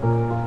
嗯。